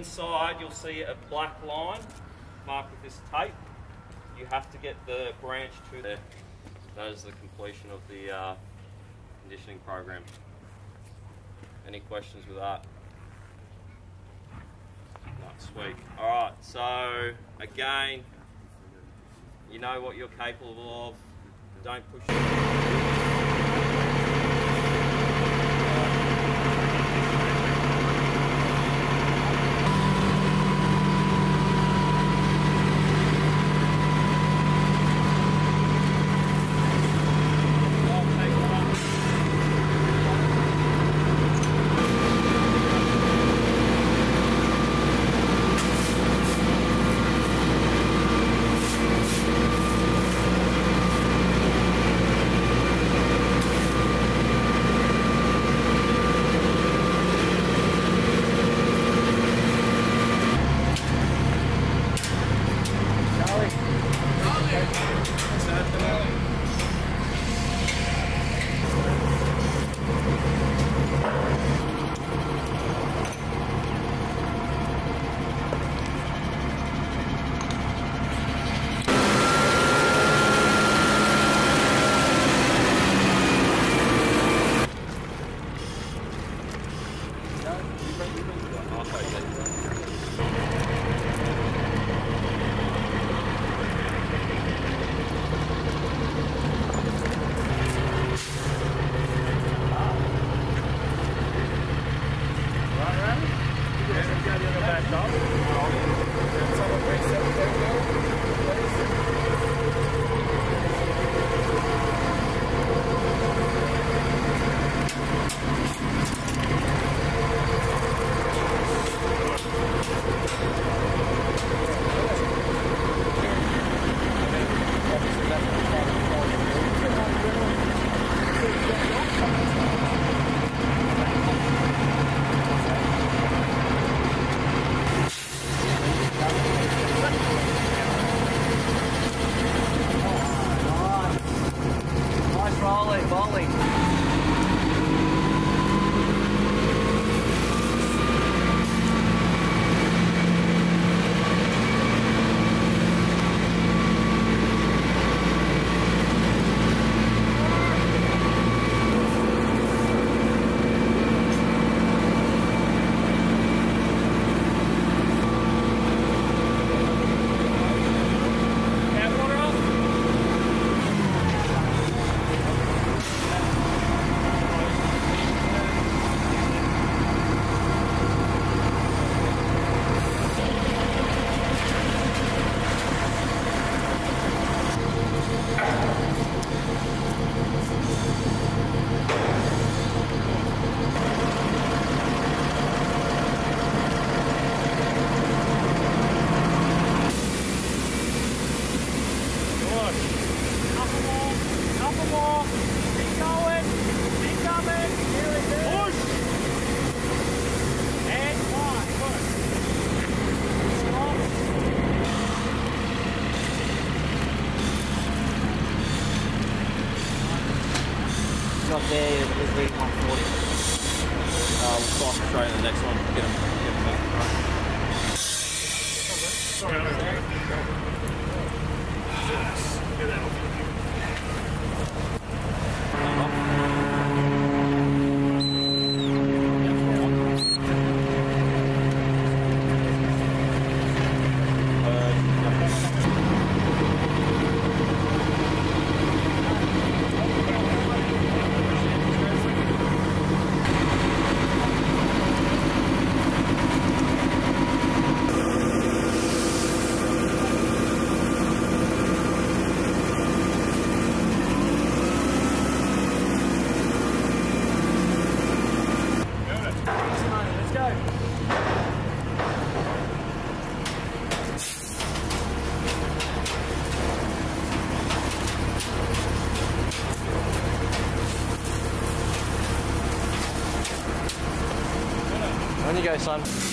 inside you'll see a black line marked with this tape. You have to get the branch to there. That is the completion of the uh, conditioning program. Any questions with that? No, sweet. All right. So again, you know what you're capable of. Don't push. Nice We'll start in the next one. Get them, get them back. Let's go. On you go, son.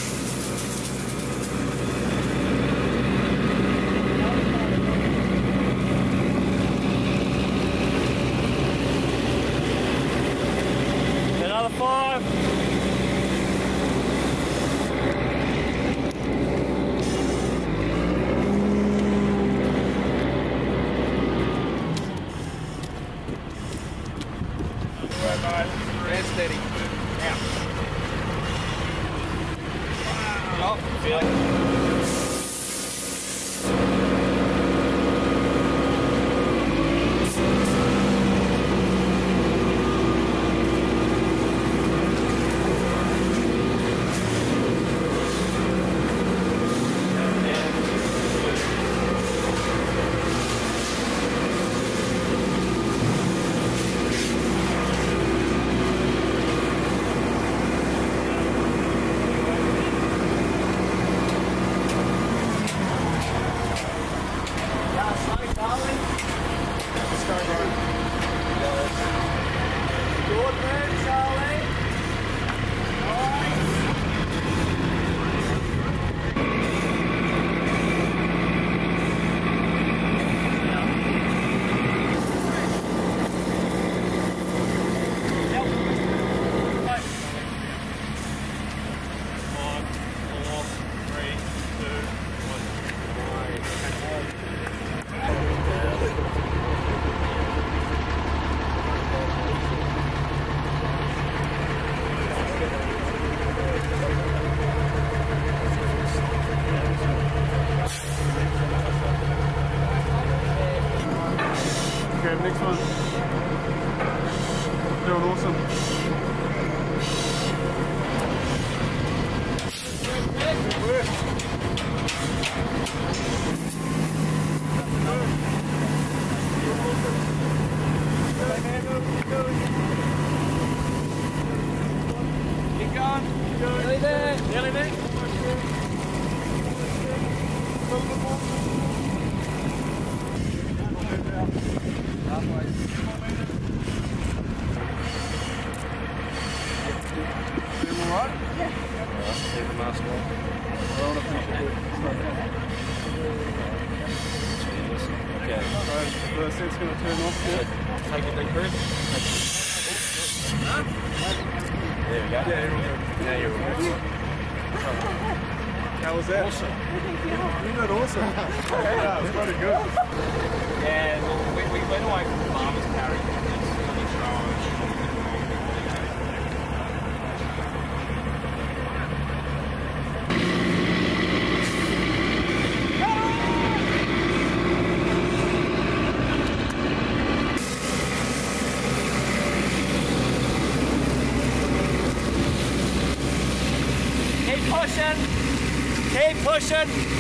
The set's going to turn off. Take a deep breath. There we go. Yeah, you're good. Now you're good. How was that? Awesome. You did awesome. yeah, it was pretty good. And we, we went away from the farmer's carry. Keep pushing. Keep pushing.